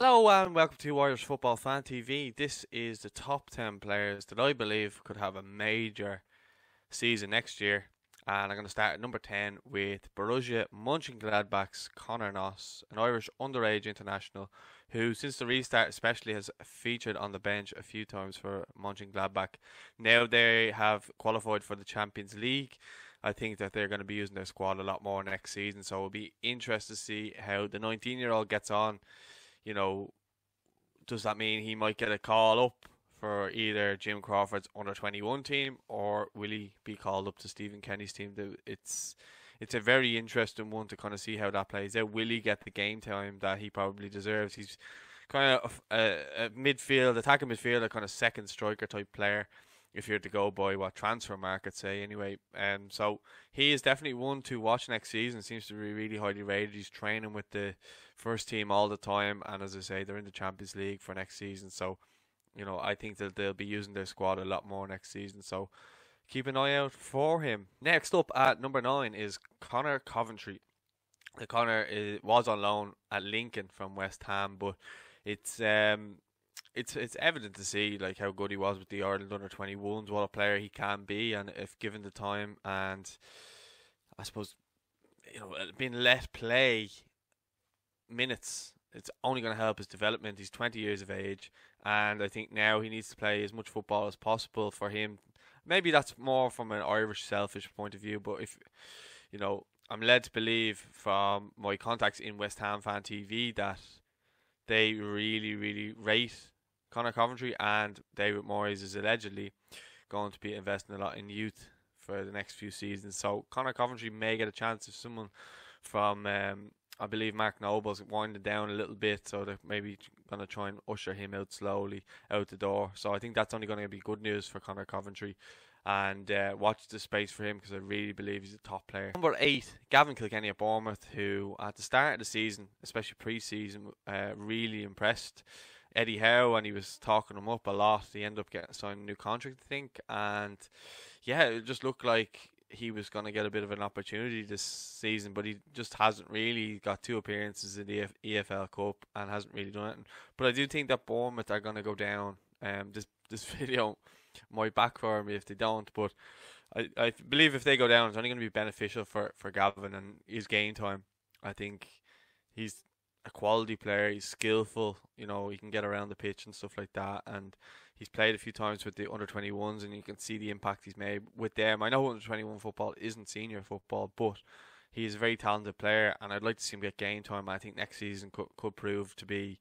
Hello and welcome to Irish Football Fan TV. This is the top 10 players that I believe could have a major season next year. And I'm going to start at number 10 with Borussia Mönchengladbach's Conor Noss, an Irish underage international who, since the restart especially, has featured on the bench a few times for Mönchengladbach. Now they have qualified for the Champions League. I think that they're going to be using their squad a lot more next season, so it'll be interesting to see how the 19 year old gets on. You know, does that mean he might get a call up for either Jim Crawford's under 21 team or will he be called up to Stephen Kenny's team? It's it's a very interesting one to kind of see how that plays out. Will he get the game time that he probably deserves? He's kind of a, a midfield, attacking midfielder, kind of second striker type player. If you're to go by what transfer markets say, anyway, um, so he is definitely one to watch next season. Seems to be really highly rated. He's training with the first team all the time, and as I say, they're in the Champions League for next season. So, you know, I think that they'll be using their squad a lot more next season. So, keep an eye out for him. Next up at number nine is Conor Coventry. The Conor is, was on loan at Lincoln from West Ham, but it's um it's it's evident to see like how good he was with the Ireland under twenty ones, what a player he can be, and if given the time and I suppose you know uh, being let play minutes, it's only going to help his development. He's twenty years of age, and I think now he needs to play as much football as possible for him maybe that's more from an Irish selfish point of view, but if you know, I'm led to believe from my contacts in West Ham fan TV that they really, really rate Conor Coventry and David Moyes is allegedly going to be investing a lot in youth for the next few seasons. So Conor Coventry may get a chance if someone from um, I believe Mark Noble's winding down a little bit, so they're maybe going to try and usher him out slowly out the door. So I think that's only going to be good news for Conor Coventry. And uh, watch the space for him because I really believe he's a top player. Number eight, Gavin Kilkenny at Bournemouth, who at the start of the season, especially pre-season, uh, really impressed Eddie Howe, and he was talking him up a lot. He ended up getting signed a new contract, I think, and yeah, it just looked like he was going to get a bit of an opportunity this season, but he just hasn't really got two appearances in the EFL Cup and hasn't really done it. But I do think that Bournemouth are going to go down. Um, this this video might backfire me if they don't, but I, I believe if they go down, it's only going to be beneficial for, for Gavin and his game time. I think he's a quality player. He's skillful. You know, he can get around the pitch and stuff like that, and He's played a few times with the under 21s, and you can see the impact he's made with them. I know under 21 football isn't senior football, but he's a very talented player, and I'd like to see him get game time. I think next season could, could prove to be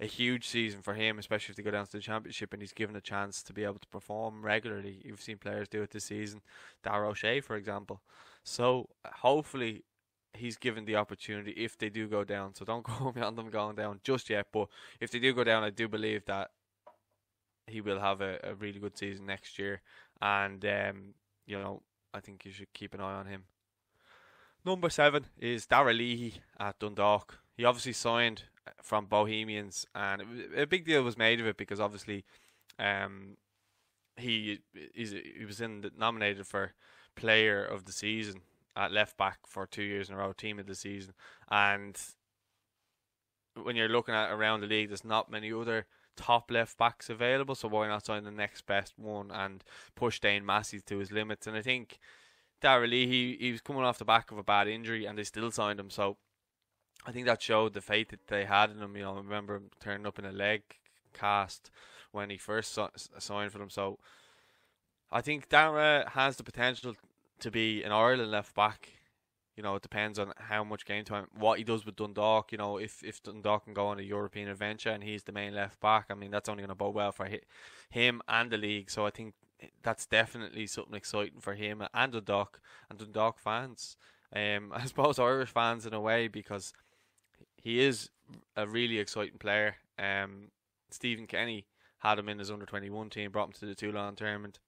a huge season for him, especially if they go down to the championship and he's given a chance to be able to perform regularly. You've seen players do it this season, Dara O'Shea, for example. So hopefully he's given the opportunity if they do go down. So don't go on them going down just yet. But if they do go down, I do believe that he will have a, a really good season next year, and um, you know I think you should keep an eye on him. Number seven is Darragh Leahy at Dundalk. He obviously signed from Bohemians, and a big deal was made of it because obviously, um, he is he was in the, nominated for Player of the Season at left back for two years in a row, Team of the Season, and when you're looking at around the league, there's not many other top left backs available, so why not sign the next best one and push Dane Massey to his limits? And I think Darragh Lee, he, he was coming off the back of a bad injury and they still signed him, so I think that showed the faith that they had in him. You know, I remember him turning up in a leg cast when he first signed for them, so I think Darragh has the potential to be an Ireland left back you know, it depends on how much game time, what he does with Dundalk. You know, if if Dundalk can go on a European adventure and he's the main left back, I mean, that's only going to bode well for him and the league. So I think that's definitely something exciting for him and Dundalk and Dundalk fans. Um, I suppose Irish fans in a way because he is a really exciting player. Um, Stephen Kenny had him in his under twenty one team, brought him to the Toulon tournament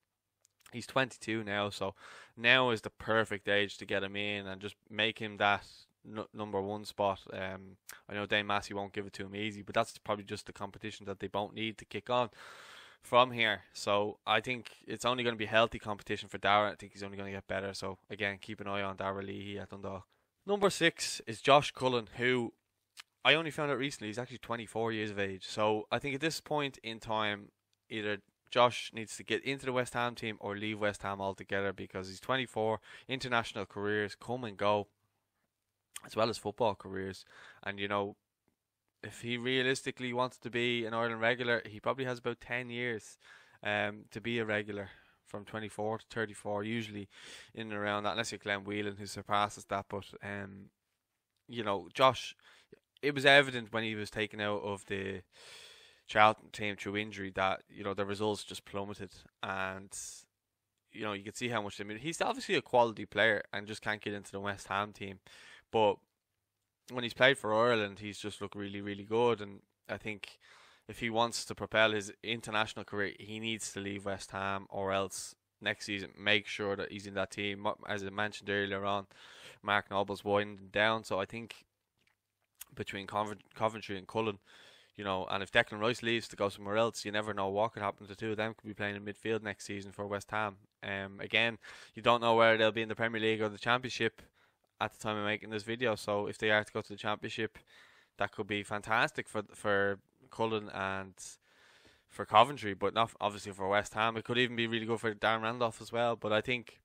he's 22 now, so now is the perfect age to get him in and just make him that n- number one spot. Um, I know Dane Massey won't give it to him easy, but that's probably just the competition that they won't need to kick on from here. So I think it's only going to be healthy competition for Darragh. I think he's only going to get better. So again, keep an eye on Darragh Leahy at Dundalk. Number six is Josh Cullen, who I only found out recently he's actually 24 years of age. So I think at this point in time, either Josh needs to get into the West Ham team or leave West Ham altogether because he's 24. International careers come and go, as well as football careers. And you know, if he realistically wants to be an Ireland regular, he probably has about 10 years um, to be a regular from 24 to 34, usually in and around that, unless you're Glenn Whelan who surpasses that. But, um, you know, Josh, it was evident when he was taken out of the Charlton team through injury that, you know, the results just plummeted. And, you know, you can see how much they mean. He's obviously a quality player and just can't get into the West Ham team. But when he's played for Ireland, he's just looked really, really good. And I think if he wants to propel his international career, he needs to leave West Ham or else next season make sure that he's in that team. As I mentioned earlier on, Mark Noble's winding down, so I think between Coventry and Cullen, you know, and if Declan Rice leaves to go somewhere else, you never know what could happen. The two of them could be playing in midfield next season for West Ham. Um, again, you don't know where they'll be in the Premier League or the Championship at the time of making this video. So if they are to go to the Championship, that could be fantastic for for Cullen and for Coventry, but not obviously for West Ham. It could even be really good for Darren Randolph as well. But I think,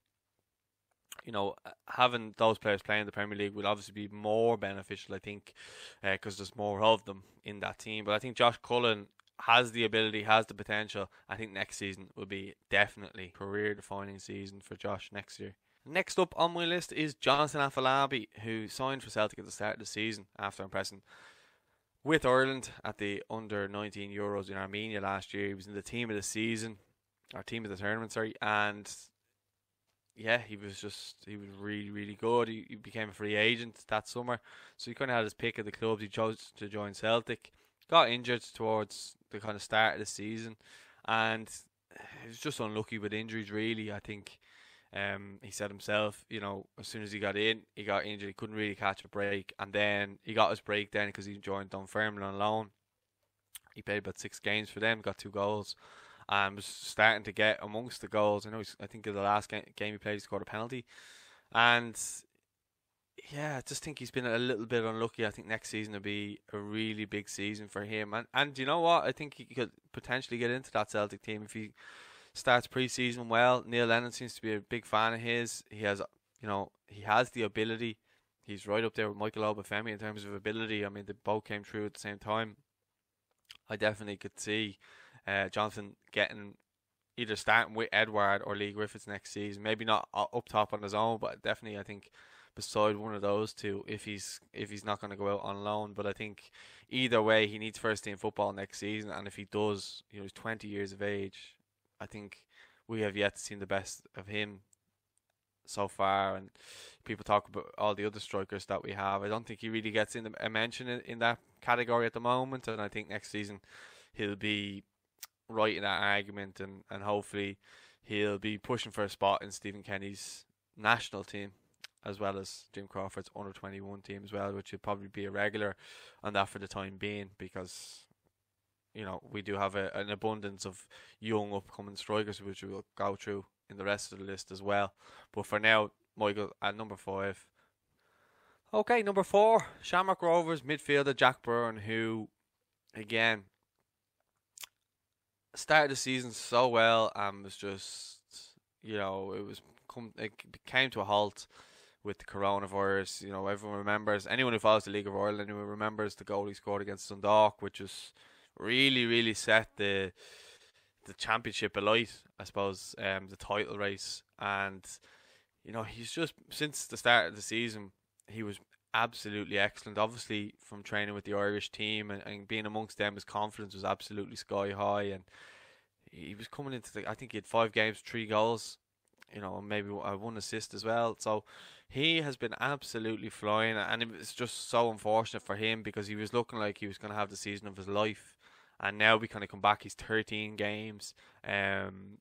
you know, having those players playing in the Premier League will obviously be more beneficial. I think because uh, there's more of them in that team. But I think Josh Cullen has the ability, has the potential. I think next season will be definitely career defining season for Josh next year. Next up on my list is Jonathan Afolabi, who signed for Celtic at the start of the season after impressing with Ireland at the under 19 Euros in Armenia last year. He was in the team of the season, our team of the tournament, sorry, and yeah, he was just he was really really good. He, he became a free agent that summer, so he kind of had his pick of the clubs. He chose to join Celtic. Got injured towards the kind of start of the season, and he was just unlucky with injuries. Really, I think um, he said himself, you know, as soon as he got in, he got injured. He couldn't really catch a break, and then he got his break then because he joined Dunfermline on loan. He played about six games for them, got two goals, and was starting to get amongst the goals. I know, I think in the last game, he played, he scored a penalty, and yeah, I just think he's been a little bit unlucky. I think next season will be a really big season for him, and and you know what? I think he could potentially get into that Celtic team if he starts preseason well. Neil Lennon seems to be a big fan of his. He has, you know, he has the ability. He's right up there with Michael Obafemi in terms of ability. I mean, they both came through at the same time. I definitely could see uh, Jonathan getting either starting with Édouard or Leigh Griffiths next season. Maybe not up top on his own, but definitely I think beside one of those two if he's if he's not going to go out on loan. But I think either way he needs first team football next season, and if he does, you know, he's 20 years of age. I think we have yet to see the best of him so far, and people talk about all the other strikers that we have. I don't think he really gets in a mention in, in that category at the moment, and I think next season he'll be right in that argument, and, and hopefully he'll be pushing for a spot in Stephen Kenny's national team as well as Jim Crawford's under 21 team as well, which will probably be a regular on that for the time being because you know, we do have a, an abundance of young upcoming strikers, which we'll go through in the rest of the list as well. But for now, Michael at number five. Okay, number four, Shamrock Rovers midfielder Jack Byrne, who, again, started the season so well and was just, you know, it was come, it came to a halt with the coronavirus. You know, everyone remembers anyone who follows the League of Ireland who remembers the goal he scored against Dundalk, which was really, really set the the championship alight. I suppose um, the title race, and you know he's just since the start of the season he was absolutely excellent. Obviously, from training with the Irish team and, and being amongst them, his confidence was absolutely sky high, and he was coming into the. I think he had five games, three goals, you know, maybe one assist as well. So he has been absolutely flying, and it's just so unfortunate for him because he was looking like he was going to have the season of his life and now we kind of come back. He's 13 games, um,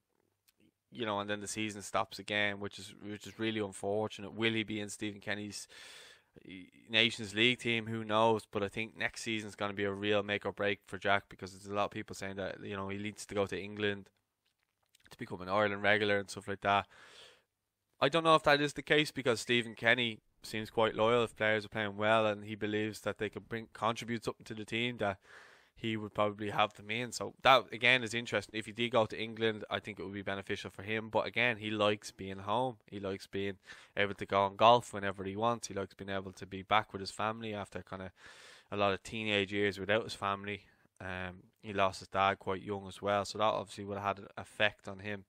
you know, and then the season stops again, which is which is really unfortunate. Will he be in Stephen Kenny's Nations League team? Who knows? But I think next season is going to be a real make or break for Jack because there's a lot of people saying that you know he needs to go to England to become an Ireland regular and stuff like that. I don't know if that is the case because Stephen Kenny seems quite loyal if players are playing well, and he believes that they can bring contribute something to the team that he would probably have them in. So that again is interesting. If he did go to England, I think it would be beneficial for him. But again, he likes being home. He likes being able to go on golf whenever he wants. He likes being able to be back with his family after kind of a lot of teenage years without his family. Um, he lost his dad quite young as well, so that obviously would have had an effect on him.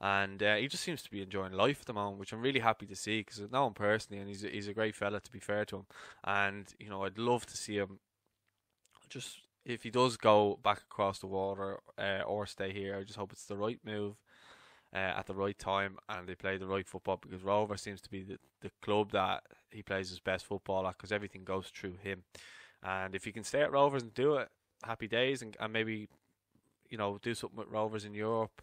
And uh, he just seems to be enjoying life at the moment, which I'm really happy to see because I know him personally, and he's a, he's a great fella. To be fair to him, and you know I'd love to see him just if he does go back across the water uh, or stay here, I just hope it's the right move uh, at the right time and they play the right football because Rover seems to be the, the club that he plays his best football at because everything goes through him. And if he can stay at Rovers and do it, happy days and, and maybe, you know, do something with Rovers in Europe.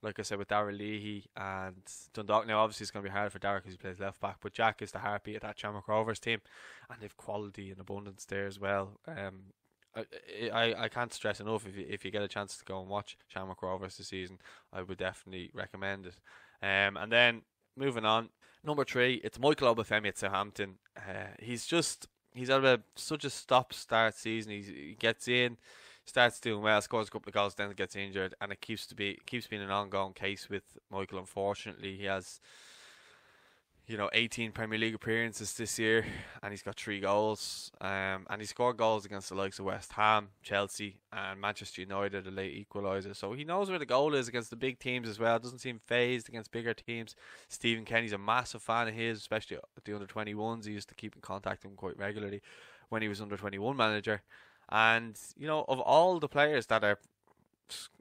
Like I said, with Darragh Leahy and Dundalk. Now, obviously, it's going to be hard for Darragh because he plays left back, but Jack is the heartbeat of that Shamrock Rovers team, and they've quality and abundance there as well. Um, I, I, can't stress enough if you, if you get a chance to go and watch Shamrock Rovers this season, I would definitely recommend it. Um, and then moving on, number three, it's Michael Obafemi at Southampton. Uh, he's just he's had a, such a stop start season. He's, he gets in, starts doing well, scores a couple of goals, then gets injured, and it keeps to be keeps being an ongoing case with Michael. Unfortunately, he has you know, 18 Premier League appearances this year, and he's got three goals. Um, and he scored goals against the likes of West Ham, Chelsea, and Manchester United, a late equaliser. So he knows where the goal is against the big teams as well. Doesn't seem phased against bigger teams. Stephen Kenny's a massive fan of his, especially the under 21s. He used to keep in contact with him quite regularly when he was under 21 manager. And you know, of all the players that are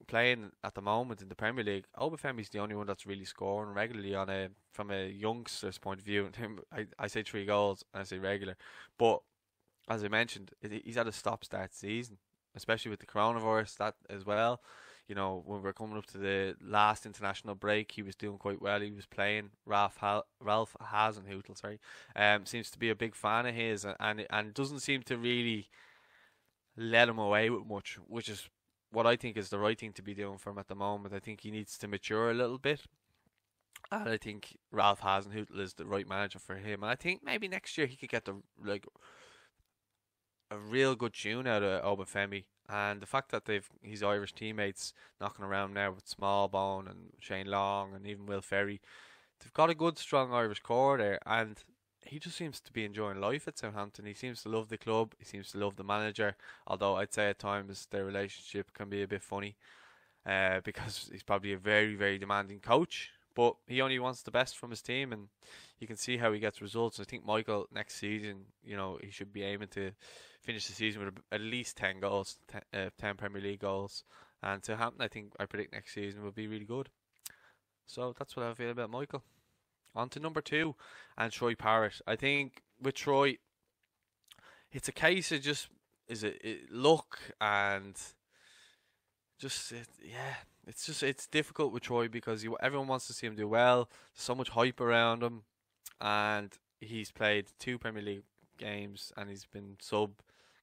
playing at the moment in the Premier League, Obafemi's the only one that's really scoring regularly on a from a youngster's point of view. I, I say three goals and I say regular, but as I mentioned, he's had a stop-start season, especially with the coronavirus that as well. You know, when we're coming up to the last international break, he was doing quite well. He was playing. Ralph ha- Ralph Hasenhüttl, sorry, um, seems to be a big fan of his, and and, and doesn't seem to really let him away with much, which is what I think is the right thing to be doing for him at the moment. I think he needs to mature a little bit. And I think Ralph Hasenhüttl is the right manager for him. And I think maybe next year he could get the like a real good tune out of Obafemi. And the fact that they've his Irish teammates knocking around now with Smallbone and Shane Long and even Will Ferry, they've got a good strong Irish core there. And he just seems to be enjoying life at Southampton. He seems to love the club. He seems to love the manager. Although I'd say at times their relationship can be a bit funny, uh, because he's probably a very very demanding coach. But he only wants the best from his team, and you can see how he gets results. I think Michael next season, you know, he should be aiming to finish the season with at least ten goals, ten, uh, 10 Premier League goals. And Southampton, I think I predict next season will be really good. So that's what I feel about Michael. On to number two, and Troy Parrott. I think with Troy, it's a case of just is it, it luck and just it, yeah, it's just it's difficult with Troy because you, everyone wants to see him do well. There's so much hype around him, and he's played two Premier League games and he's been sub,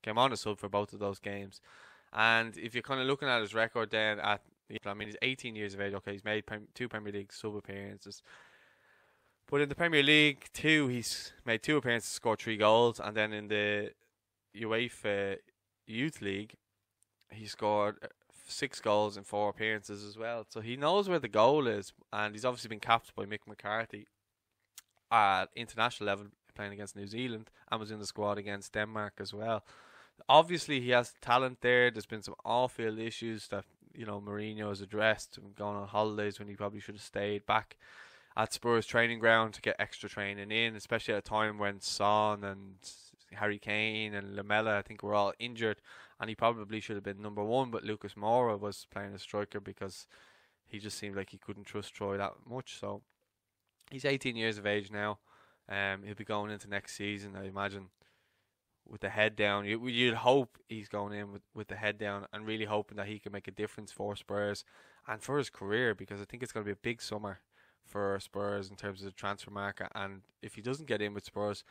came on a sub for both of those games. And if you're kind of looking at his record, then at I mean he's 18 years of age. Okay, he's made two Premier League sub appearances. But in the Premier League, two, he's made two appearances, scored three goals, and then in the UEFA Youth League, he scored uh, six goals in four appearances as well. So he knows where the goal is, and he's obviously been capped by Mick McCarthy at international level, playing against New Zealand, and was in the squad against Denmark as well. Obviously, he has talent there. There's been some off-field issues that you know Mourinho has addressed, going on holidays when he probably should have stayed back at Spurs training ground to get extra training in, especially at a time when Son and Harry Kane and Lamela, I think, were all injured, and he probably should have been number one. But Lucas Moura was playing a striker because he just seemed like he couldn't trust Troy that much. So he's 18 years of age now. Um, he'll be going into next season, I imagine, with the head down. You, you'd hope he's going in with, with the head down and really hoping that he can make a difference for Spurs and for his career because I think it's going to be a big summer for Spurs in terms of the transfer market? And if he doesn't get in with Spurs,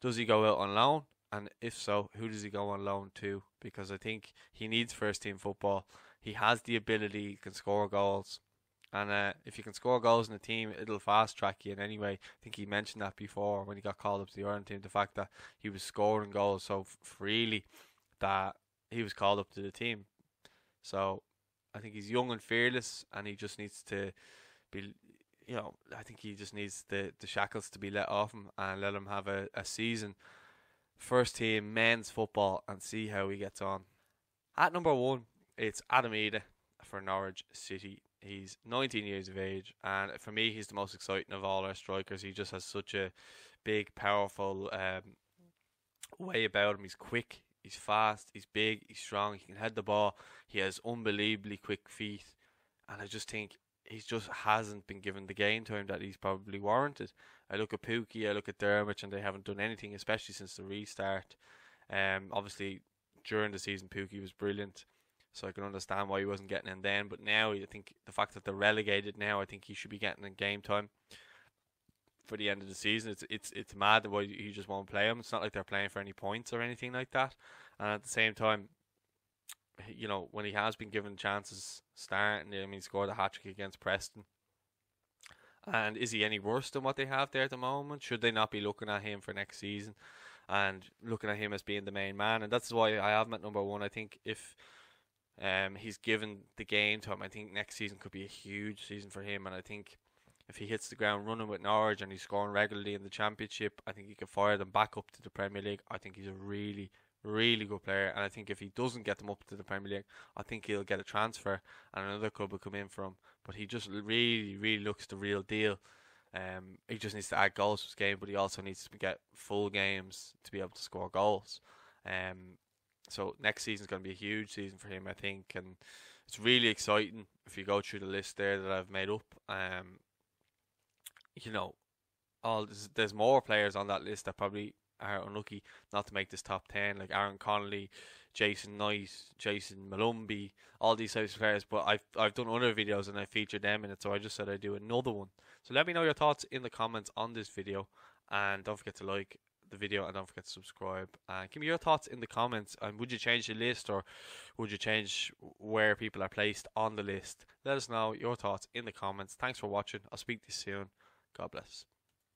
does he go out on loan? And if so, who does he go on loan to? Because I think he needs first team football. He has the ability, he can score goals. And uh, if you can score goals in the team, it'll fast track you in any way. I think he mentioned that before when he got called up to the Ireland team. The fact that he was scoring goals so freely that he was called up to the team. So I think he's young and fearless, and he just needs to be. You know, I think he just needs the, the shackles to be let off him and let him have a, a season, first team men's football, and see how he gets on. At number one, it's Adam Idah for Norwich City. He's 19 years of age, and for me, he's the most exciting of all our strikers. He just has such a big, powerful um, way about him. He's quick, he's fast, he's big, he's strong, he can head the ball, he has unbelievably quick feet, and I just think he just hasn't been given the game time that he's probably warranted. I look at Pukki, I look at Drmić, and they haven't done anything, especially since the restart. Um, obviously during the season, Pukki was brilliant, so I can understand why he wasn't getting in then. But now, I think the fact that they're relegated now, I think he should be getting in game time for the end of the season. It's it's it's mad why you just won't play him. It's not like they're playing for any points or anything like that. And at the same time, you know when he has been given chances starting, I mean, he scored a hat trick against Preston. And is he any worse than what they have there at the moment? Should they not be looking at him for next season and looking at him as being the main man? And that's why I have him at number one. I think if um, he's given the game to him, I think next season could be a huge season for him. And I think if he hits the ground running with Norwich and he's scoring regularly in the Championship, I think he can fire them back up to the Premier League. I think he's a really, really good player. And I think if he doesn't get them up to the Premier League, I think he'll get a transfer and another club will come in for him. But he just really, really looks the real deal. Um, he just needs to add goals to his game, but he also needs to get full games to be able to score goals. Um, so next season is going to be a huge season for him, I think, and it's really exciting if you go through the list there that I've made up. Um, you know, all there's, there's more players on that list that probably are unlucky not to make this top ten, like Aaron Connolly, Jason Knight, Jason Molumby, all these types of players. But I've I've done other videos and I featured them in it, so I just said I'd do another one. So let me know your thoughts in the comments on this video, and don't forget to like the video and don't forget to subscribe. Uh, give me your thoughts in the comments. And would you change the list or would you change where people are placed on the list? Let us know your thoughts in the comments. Thanks for watching. I'll speak to you soon. God bless.